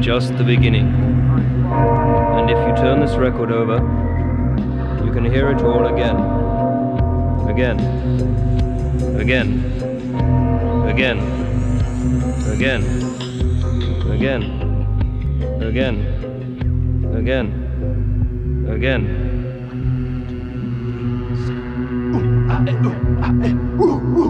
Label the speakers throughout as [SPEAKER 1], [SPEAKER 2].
[SPEAKER 1] just the beginning. And if you turn this record over, you can hear it all again. Again. Again. Again. Again. Again. Again. Again. Again.
[SPEAKER 2] I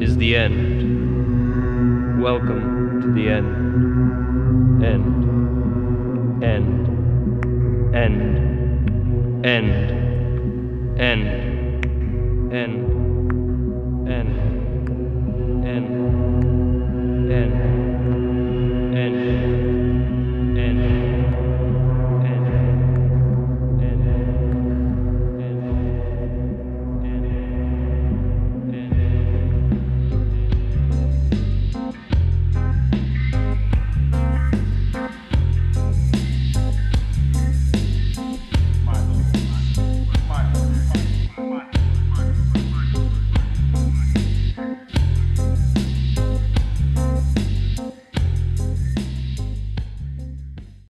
[SPEAKER 1] is the end. Welcome to the end. End. End. End. End. End. End.